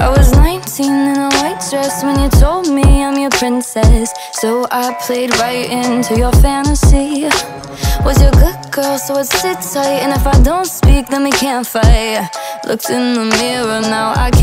I was 19 in a white dress when you told me I'm your princess. So I played right into your fantasy. Was your good girl, so I'd sit tight. And if I don't speak, then we can't fight. Looked in the mirror, now I.